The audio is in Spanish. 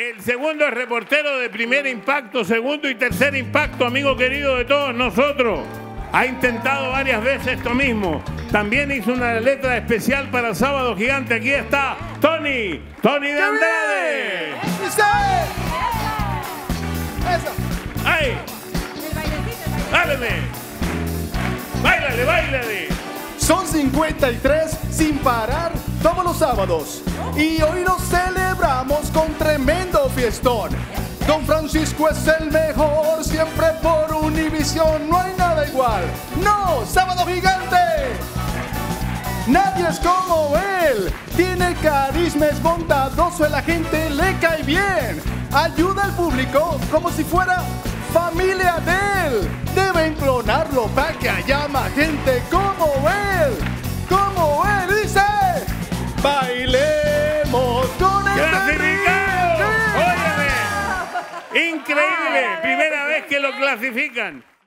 El segundo es reportero de primer impacto, segundo y tercer impacto, amigo querido de todos nosotros. Ha intentado varias veces esto mismo. También hizo una letra especial para Sábado Gigante. Aquí está Tony, Tony de Andrade. ¡Ay! ¡Dáleme! ¡Báilale, báilale! Son 53 sin parar todos los sábados. Y hoy celebramos con Don Francisco es el mejor, siempre por Univisión, no hay nada igual. ¡No! ¡Sábado gigante! Nadie es como él. Tiene carisma, es bondadoso, la gente le cae bien. Ayuda al público como si fuera familia de él. Deben clonarlo para que haya más gente como él. Como él dice. Bailemos con. ¡Óyeme! Increíble, primera vez que lo clasifican.